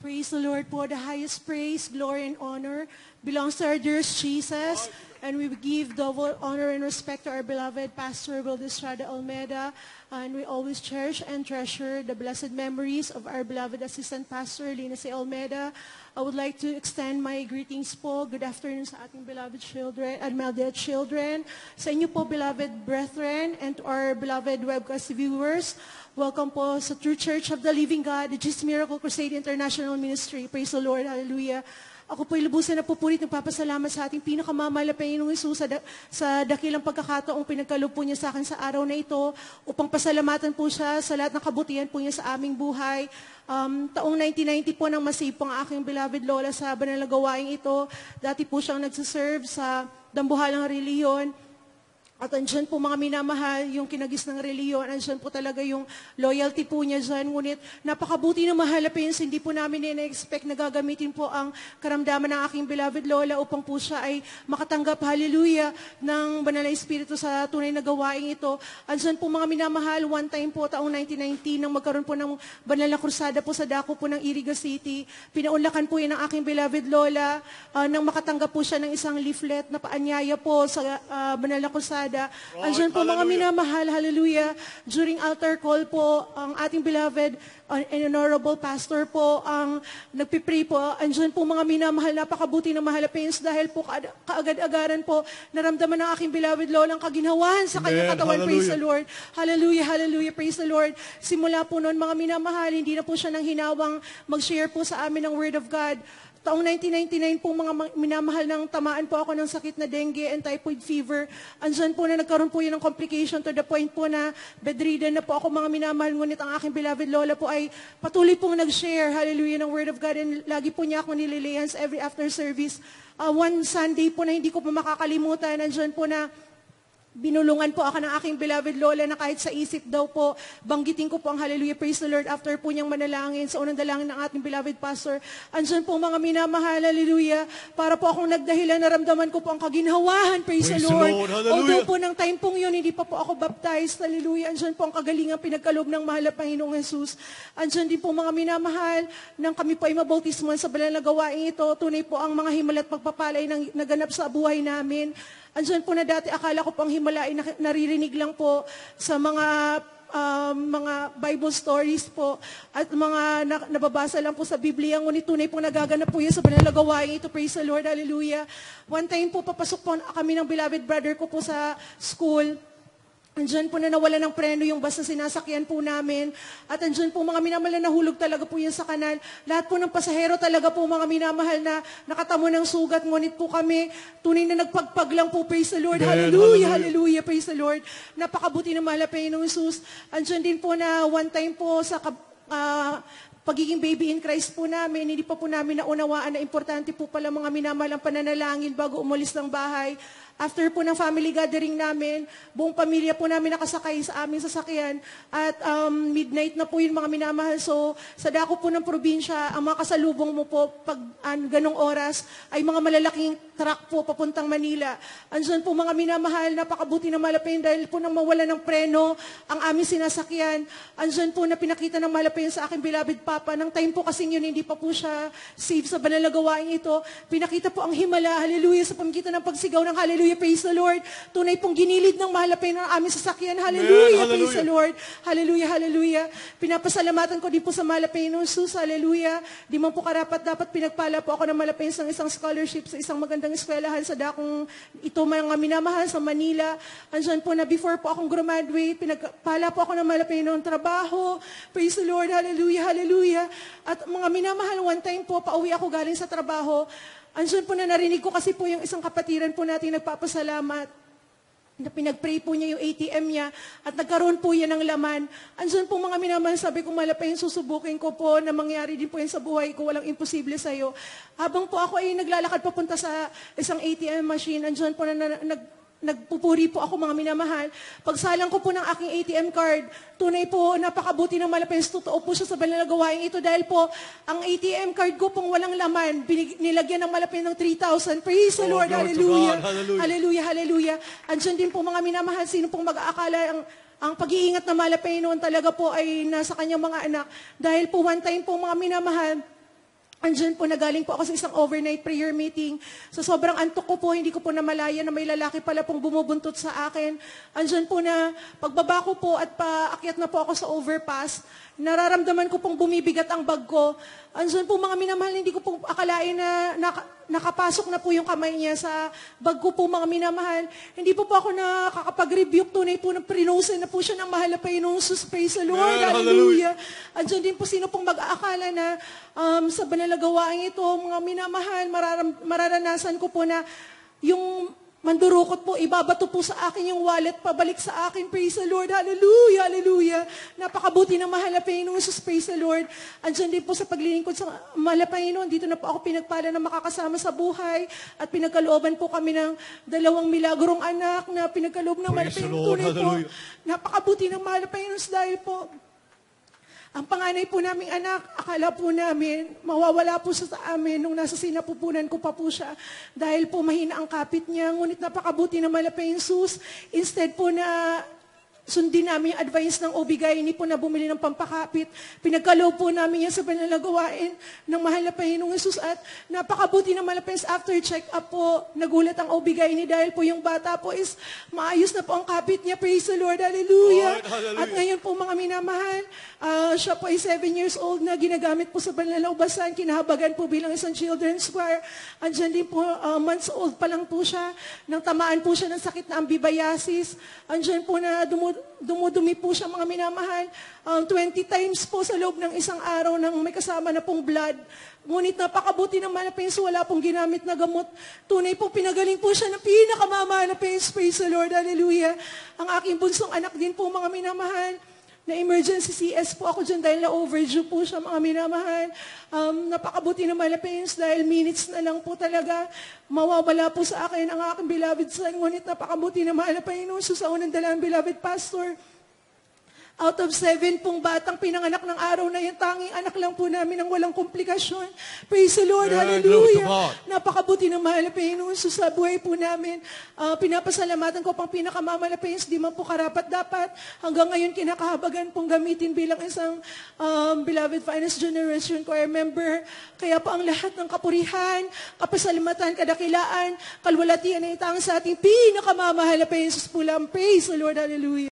Praise the Lord po. The highest praise, glory, and honor belongs to our dearest Jesus. And we give double honor and respect to our beloved Pastor Wildestrada Almeida. And we always cherish and treasure the blessed memories of our beloved Assistant Pastor, Lina C. Almeida. I would like to extend my greetings po. Good afternoon sa ating beloved children uh, my dear children. Sa inyo po, beloved brethren, and to our beloved webcast viewers. Welcome po sa True Church of the Living God, the Jesus Miracle Crusade International Ministry. Praise the Lord. Hallelujah. Ako po'y lubusan na pupulit ng papasalamat sa ating pinakamamalapain ng Jesus sa, da- sa dakilang pagkakataong pinagkaloob po niya sa akin sa araw na ito upang pasalamatan po siya sa lahat ng kabutihan po niya sa aming buhay. Um, taong 1990 po nang ang aking beloved lola sa banal na ito. Dati po siyang nagsiserve sa Dambuhalang Reliyon. At andyan po mga minamahal, yung kinagis ng reliyon, andyan po talaga yung loyalty po niya dyan. Ngunit napakabuti ng mahal na Pins, hindi po namin na-expect na gagamitin po ang karamdaman ng aking beloved Lola upang po siya ay makatanggap, hallelujah, ng banal na espiritu sa tunay na gawaing ito. Andyan po mga minamahal, one time po taong 1919 nang magkaroon po ng banal na krusada po sa dako po ng Iriga City. Pinaunlakan po yan ng aking beloved Lola ah, nang makatanggap po siya ng isang leaflet na paanyaya po sa ah, banal na krusada. Andyan po mga minamahal, hallelujah. During altar call po, ang ating beloved uh, and honorable pastor po ang nagpipray po. Andyan po mga minamahal, napakabuti ng mahalapins dahil po kaad- kaagad-agaran po naramdaman ng aking beloved lola ang kaginhawahan sa kanyang katawan. Praise the Lord. Hallelujah, hallelujah, praise the Lord. Simula po noon mga minamahal, hindi na po siya nang hinawang mag-share po sa amin ng Word of God. Taong 1999 po mga ma- minamahal ng tamaan po ako ng sakit na dengue and typhoid fever. Andyan po na nagkaroon po yun ng complication to the point po na bedridden na po ako mga minamahal. Ngunit ang aking beloved lola po ay patuloy pong nag-share, hallelujah, ng word of God. And lagi po niya ako nililihan sa every after service. Uh, one Sunday po na hindi ko po makakalimutan, andyan po na Binulungan po ako ng aking beloved Lola na kahit sa isip daw po, banggitin ko po ang hallelujah, praise the Lord, after po niyang manalangin sa unang dalangin ng ating beloved pastor. Andyan po mga minamahal, hallelujah, para po akong nagdahilan, naramdaman ko po ang kaginhawahan, praise, Praise the the Lord. Lord, hallelujah. Although po ng time pong yun, hindi pa po ako baptized, hallelujah, andyan po ang kagalingan pinagkaloob ng mahal na Panginoong Jesus. Andyan din po mga minamahal, nang kami po ay mabautismuhan sa banal na gawain ito, tunay po ang mga himala at pagpapalay ng naganap sa buhay namin. Andyan po na dati, akala ko pang himala ay naririnig lang po sa mga um, mga Bible stories po at mga na- nababasa lang po sa Biblia. Ngunit tunay po nagaganap po yun sa banal na gawain ito. Praise the Lord, hallelujah. One time po, papasok po kami ng beloved brother ko po sa school. Andyan po na nawala ng preno yung bus na sinasakyan po namin. At andyan po mga minamahal na nahulog talaga po yan sa kanal. Lahat po ng pasahero talaga po mga minamahal na nakatamo ng sugat. Ngunit po kami, tunay na nagpagpag lang po. Praise the Lord. Amen. Hallelujah, Hallelujah. Praise the Lord. Napakabuti ng mahal na Panginoong Jesus. Andyan din po na one time po sa ah, pagiging baby in Christ po namin, hindi pa po namin naunawaan na importante po pala mga minamahal ang pananalangin bago umalis ng bahay. After po ng family gathering namin, buong pamilya po namin nakasakay sa aming sasakyan at um, midnight na po yun mga minamahal. So sa dako po ng probinsya, ang mga kasalubong mo po pag an, ganong oras ay mga malalaking truck po papuntang Manila. Andyan po mga minamahal, napakabuti ng malapin dahil po nang mawala ng preno ang aming sinasakyan. Andyan po na pinakita ng malapin sa aking beloved papa. Nang time po kasing yun, hindi pa po siya safe sa banal na gawain ito. Pinakita po ang himala, hallelujah, sa pamagitan ng pagsigaw ng hallelujah, praise the Lord. Tunay pong ginilid ng malapin ng aming sasakyan, hallelujah, Amen, praise the hallelujah. Lord. Hallelujah, hallelujah. Pinapasalamatan ko din po sa Malapin ng Jesus, hallelujah. Di man po karapat dapat pinagpala po ako ng Malapin sa isang scholarship sa isang magandang eskwelahan sa dakong ito mga minamahal sa Manila. Andyan po na before po akong graduate, pinagpala po ako ng Malapin ng trabaho. Praise the Lord, hallelujah, hallelujah. At mga minamahal, one time po, pauwi ako galing sa trabaho. Andyan po na narinig ko kasi po yung isang kapatiran po natin nagpapasalamat na pinag-pray po niya yung ATM niya at nagkaroon po yan ng laman. Andyan po mga minaman, sabi ko malapay susubukin ko po na mangyari din po yan sa buhay ko, walang imposible sa'yo. Habang po ako ay naglalakad papunta sa isang ATM machine, andyan po na, na nag, nagpupuri po ako mga minamahal. Pagsalang ko po ng aking ATM card, tunay po, napakabuti ng malapis. Totoo po siya sa banal na gawain ito dahil po, ang ATM card ko pong walang laman, binig, nilagyan ng malapis ng 3,000. Praise the Oh, Lord, to hallelujah. Hallelujah. Hallelujah, hallelujah. Andyan din po mga minamahal, sino pong mag-aakala ang ang pag-iingat na malapay noon talaga po ay nasa kanyang mga anak. Dahil po one time po mga minamahal, Andyan po, nagaling po ako sa isang overnight prayer meeting. So sobrang antok ko po, hindi ko po namalaya na may lalaki pala pong bumubuntot sa akin. Andyan po na pagbaba ko po at paakyat na po ako sa overpass, nararamdaman ko pong bumibigat ang bag ko. Andyan po mga minamahal, hindi ko po akalain na naka- nakapasok na po yung kamay niya sa bag ko po mga minamahal. Hindi po po ako nakakapag-rebuke tunay po na prinusin na po siya ng mahal na Jesus. Praise the Lord. Hallelujah. Andyan din po sino pong mag-aakala na um, sa banal na gawain ito, mga minamahal, mararam, mararanasan ko po na yung mandurukot po, ibabato po sa akin yung wallet, pabalik sa akin. Praise the Lord. Hallelujah. Hallelujah. Napakabuti ng mahal na Panginoon Jesus. Praise the Lord. Andyan din po sa paglilingkod sa mahal na Panginoon. Dito na po ako pinagpala na makakasama sa buhay at pinagkalooban po kami ng dalawang milagrong anak na pinagkaloob ng mahal na Panginoon. Tunay po, napakabuti ng mahal na Panginoon dahil po ang panganay po naming anak, akala po namin, mawawala po sa amin nung nasa sinapupunan ko pa po siya. Dahil po mahina ang kapit niya, ngunit napakabuti na malapay yung sus. Instead po na sundin namin yung advice ng OB-GYN po na bumili ng pampakapit. Pinagkaloob po namin yan sa panlalagawain ng mahal na Panginoong Jesus at napakabuti ng malapis after check-up po, nagulat ang OB-GYN dahil po yung bata po is maayos na po ang kapit niya. Praise the Lord. Hallelujah. Lord, hallelujah. At ngayon po mga minamahal, ah, siya po ay 7 years old na ginagamit po sa panlalaubasan, kinahabagan po bilang isang children's choir. Andyan din po, ah, months old pa lang po siya, nang tamaan po siya ng sakit na ambibayasis. Andyan po na dumu- dumudumi po siya mga minamahal. Um, 20 times po sa loob ng isang araw nang may kasama na pong blood. Ngunit napakabuti ng manapins, wala pong ginamit na gamot. Tunay pong pinagaling po siya ng pinakamamahal na pains. Praise the Lord. Hallelujah. Ang aking bunsong anak din po mga minamahal na emergency CS po ako dyan dahil na-overdue po siya mga minamahal. Um, napakabuti ng Malapins dahil minutes na lang po talaga mawawala po sa akin ang aking beloved son. Ngunit napakabuti ng na Panginoon sa unang dalang beloved pastor. Out of seven pong batang pinanganak ng araw na yan, tanging anak lang po namin ang walang komplikasyon. Praise the Lord, Yeah, hallelujah. Napakabuti ng mahal na Panginoon so sa buhay po namin. Ah, pinapasalamatan ko pang pinakamamalapins, di man po karapat dapat. Hanggang ngayon kinakahabagan pong gamitin bilang isang um, beloved finance generation choir member. Kaya po ang lahat ng kapurihan, kapasalamatan, kadakilaan, kalwalatian na itang sa ating pinakamamahal na Panginoon po lang. Praise the Lord, hallelujah.